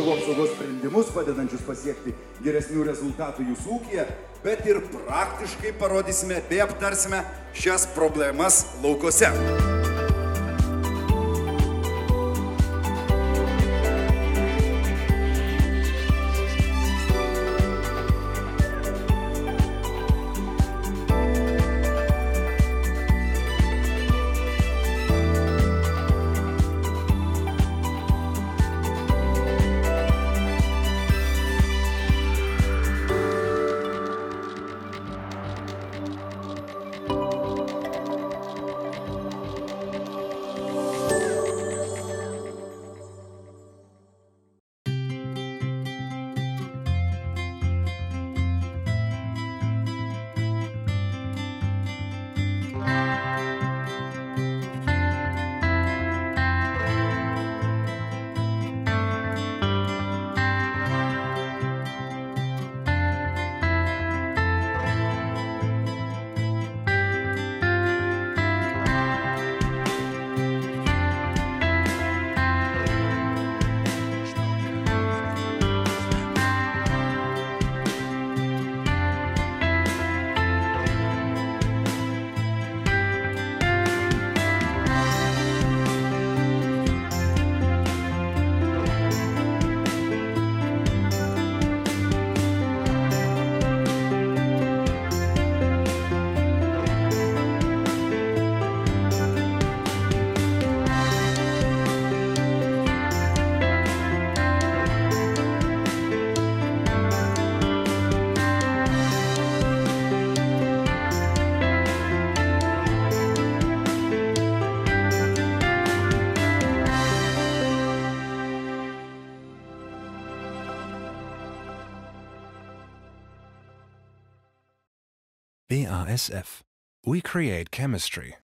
augalų apsaugos sprendimus padedančius pasiekti geresnių rezultatų jūsų ūkyje bet ir praktiškai parodysime bei aptarsime šias problemas laukuose BASF. We create chemistry